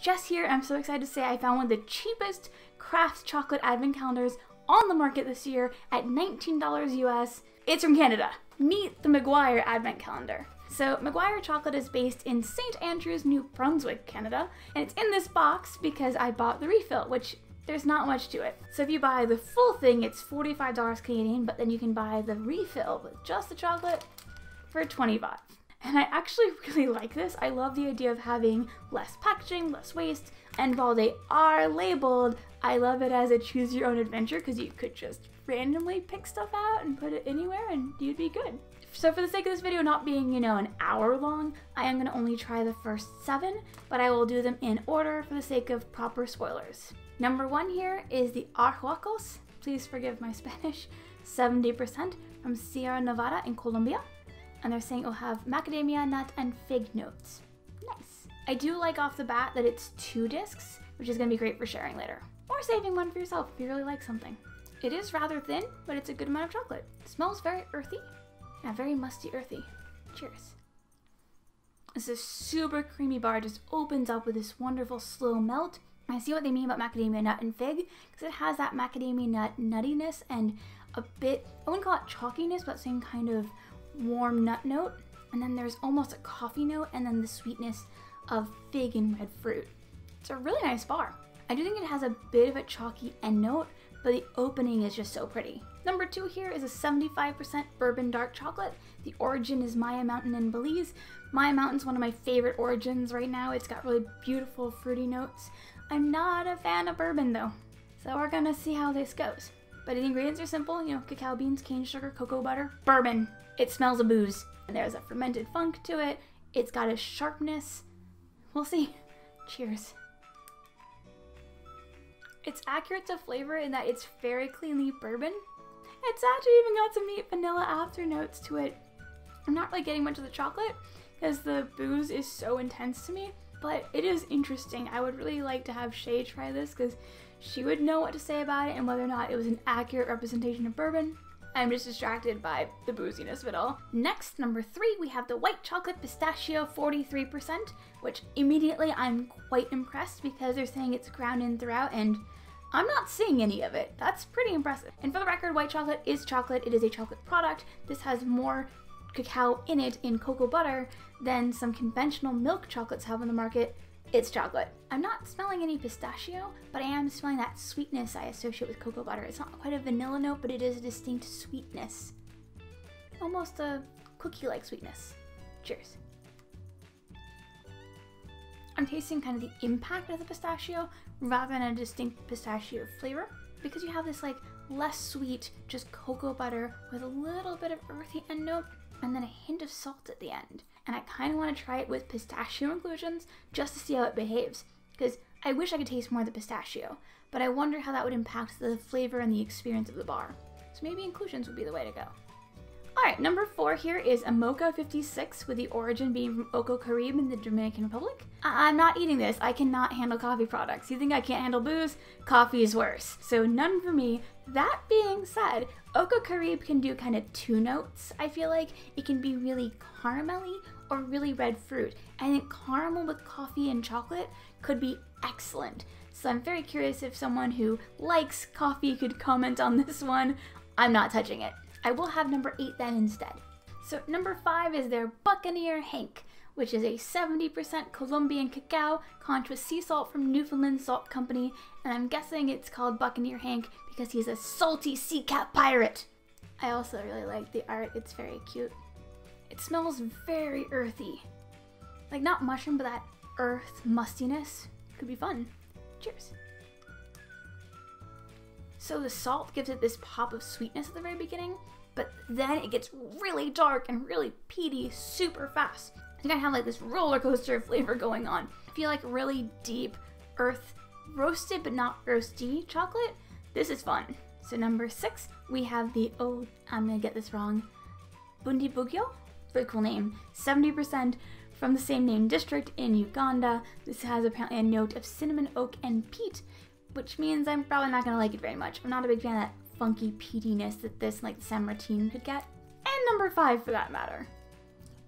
Jess here. I'm so excited to say I found one of the cheapest craft chocolate advent calendars on the market this year at $19 US. It's from Canada. Meet the McGuire Advent Calendar. So, McGuire Chocolate is based in St. Andrews, New Brunswick, Canada, and it's in this box because I bought the refill, which there's not much to it. So if you buy the full thing, it's $45 Canadian, but then you can buy the refill with just the chocolate for 25. And I actually really like this. I love the idea of having less packaging, less waste, and while they are labeled, I love it as a choose your own adventure because you could just randomly pick stuff out and put it anywhere and you'd be good. So for the sake of this video not being, you know, an hour long, I am going to only try the first seven, but I will do them in order for the sake of proper spoilers. Number one here is the Arhuacos, please forgive my Spanish, 70% from Sierra Nevada in Colombia. And they're saying it'll have macadamia nut and fig notes. Nice. I do like off the bat that it's two discs, which is going to be great for sharing later. Or saving one for yourself if you really like something. It is rather thin, but it's a good amount of chocolate. It smells very earthy. Yeah, very musty earthy. Cheers. This is super creamy bar, just opens up with this wonderful slow melt. I see what they mean about macadamia nut and fig, because it has that macadamia nut nuttiness and a bit, I wouldn't call it chalkiness, but same kind of warm nut note. And then there's almost a coffee note, and then the sweetness of fig and red fruit. It's a really nice bar. I do think it has a bit of a chalky end note, but the opening is just so pretty. Number two here is a 75% bourbon dark chocolate. The origin is Maya Mountain in Belize. Maya Mountain's one of my favorite origins right now. It's got really beautiful fruity notes. I'm not a fan of bourbon though, so we're gonna see how this goes. But the ingredients are simple, you know, cacao beans, cane sugar, cocoa butter, bourbon. It smells of booze. And there's a fermented funk to it. It's got a sharpness. We'll see. Cheers. It's accurate to flavor in that it's very cleanly bourbon. It's actually even got some neat vanilla after notes to it. I'm not really getting much of the chocolate because the booze is so intense to me, but it is interesting. I would really like to have Shay try this because she would know what to say about it and whether or not it was an accurate representation of bourbon. I'm just distracted by the booziness of it all. Next, number three, we have the white chocolate pistachio 43%, which immediately I'm quite impressed because they're saying it's ground in throughout and I'm not seeing any of it. That's pretty impressive. And for the record, white chocolate is chocolate. It is a chocolate product. This has more cacao in it in cocoa butter than some conventional milk chocolates have on the market. It's chocolate. I'm not smelling any pistachio, but I am smelling that sweetness I associate with cocoa butter. It's not quite a vanilla note, but it is a distinct sweetness. Almost a cookie-like sweetness. Cheers. I'm tasting kind of the impact of the pistachio rather than a distinct pistachio flavor because you have this like less sweet, just cocoa butter with a little bit of earthy end note and then a hint of salt at the end. And I kind of want to try it with pistachio inclusions just to see how it behaves because I wish I could taste more of the pistachio, but I wonder how that would impact the flavor and the experience of the bar. So maybe inclusions would be the way to go. Alright, number four here is a Mocha 56 with the origin being from Öko Caribe in the Dominican Republic. I- am not eating this. I cannot handle coffee products. You think I can't handle booze? Coffee is worse. So none for me. That being said, Öko Caribe can do kind of two notes. I feel like it can be really caramelly or really red fruit. I think caramel with coffee and chocolate could be excellent. So I'm very curious if someone who likes coffee could comment on this one. I'm not touching it. I will have number eight then instead. So number five is their Buccaneer Hank, which is a 70% Colombian cacao with sea salt from Newfoundland Salt Company, and I'm guessing it's called Buccaneer Hank because he's a salty sea cat pirate. I also really like the art, it's very cute. It smells very earthy. Like not mushroom, but that earth mustiness. Could be fun. Cheers. So the salt gives it this pop of sweetness at the very beginning, but then it gets really dark and really peaty super fast. You kind of have like this roller coaster of flavor going on. I feel like really deep earth roasted but not roasty chocolate. This is fun. So number six, we have the, oh, I'm gonna get this wrong, Bundibugyo? Very cool name. 70% from the same name district in Uganda. This has apparently a note of cinnamon, oak, and peat, which means I'm probably not gonna like it very much. I'm not a big fan of that funky peatiness that this like San Martin could get. And number five for that matter.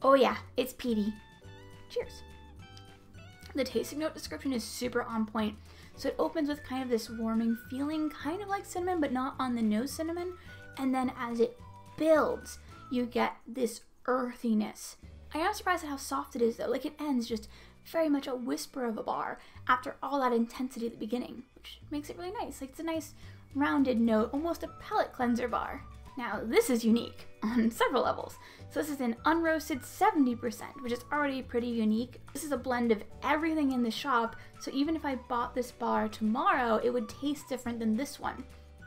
Oh yeah, it's peaty. Cheers. The tasting note description is super on point. So it opens with kind of this warming feeling, kind of like cinnamon, but not on the nose cinnamon. And then as it builds, you get this earthiness. I am surprised at how soft it is though. Like it ends just very much a whisper of a bar after all that intensity at the beginning, which makes it really nice. Like it's a nice rounded note, almost a palate cleanser bar. Now, this is unique on several levels. So, this is an unroasted 70%, which is already pretty unique. This is a blend of everything in the shop, so even if I bought this bar tomorrow, it would taste different than this one.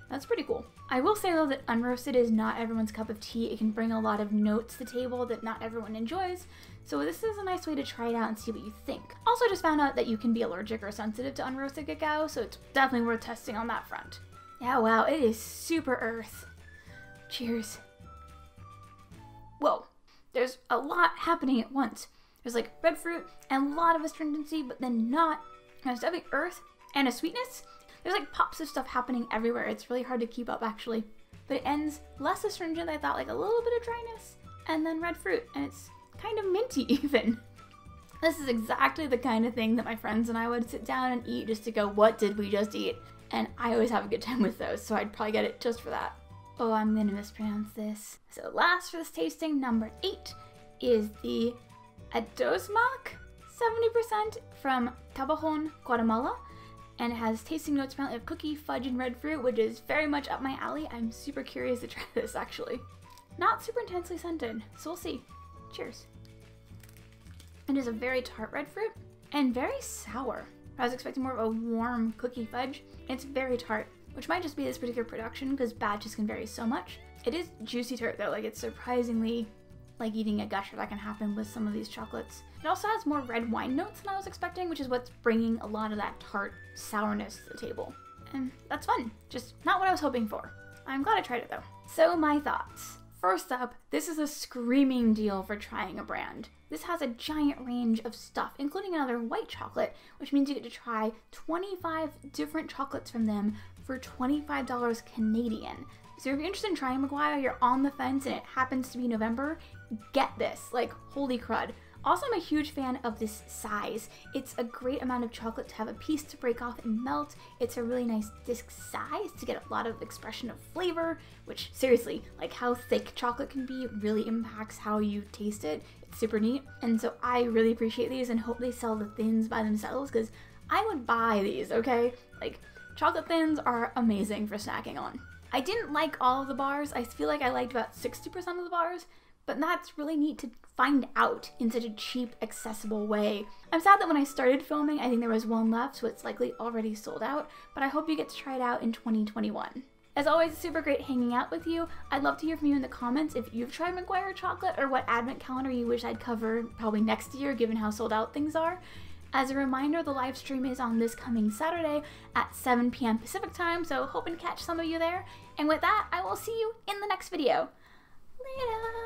That's pretty cool. I will say though that unroasted is not everyone's cup of tea. It can bring a lot of notes to the table that not everyone enjoys. So this is a nice way to try it out and see what you think. Also just found out that you can be allergic or sensitive to unroasted cacao, so it's definitely worth testing on that front. Yeah, wow, it is super earth. Cheers. Whoa, there's a lot happening at once. There's like red fruit and a lot of astringency, but then not. There's definitely earth and a sweetness. There's like pops of stuff happening everywhere. It's really hard to keep up actually. But it ends less astringent I thought, like a little bit of dryness, and then red fruit, and it's kind of minty even. This is exactly the kind of thing that my friends and I would sit down and eat just to go, what did we just eat? And I always have a good time with those, so I'd probably get it just for that. Oh, I'm gonna mispronounce this. So last for this tasting, number eight, is the Adosmak 70% from Tabajon, Guatemala. And it has tasting notes apparently of cookie, fudge, and red fruit, which is very much up my alley. I'm super curious to try this actually. Not super intensely scented, so we'll see. Cheers. It is a very tart red fruit and very sour. I was expecting more of a warm cookie fudge. It's very tart which might just be this particular production because batches can vary so much. It is juicy tart though, like it's surprisingly like eating a gusher that can happen with some of these chocolates. It also has more red wine notes than I was expecting, which is what's bringing a lot of that tart sourness to the table. And that's fun, just not what I was hoping for. I'm glad I tried it though. So my thoughts. First up, this is a screaming deal for trying a brand. This has a giant range of stuff, including another white chocolate, which means you get to try 25 different chocolates from them for $25 Canadian. So if you're interested in trying McGuire, you're on the fence and it happens to be November, get this. Like, holy crud. Also, I'm a huge fan of this size. It's a great amount of chocolate to have a piece to break off and melt. It's a really nice disc size to get a lot of expression of flavor, which seriously, like how thick chocolate can be really impacts how you taste it. It's super neat. And so I really appreciate these and hope they sell the thins by themselves because I would buy these, okay? Like, Chocolate thins are amazing for snacking on. I didn't like all of the bars. I feel like I liked about 60% of the bars, but that's really neat to find out in such a cheap, accessible way. I'm sad that when I started filming, I think there was one left, so it's likely already sold out, but I hope you get to try it out in 2021. As always, super great hanging out with you. I'd love to hear from you in the comments if you've tried McGuire chocolate or what advent calendar you wish I'd cover probably next year given how sold out things are. As a reminder, the live stream is on this coming Saturday at 7 p.m. Pacific time, so hoping to catch some of you there. And with that, I will see you in the next video. Later!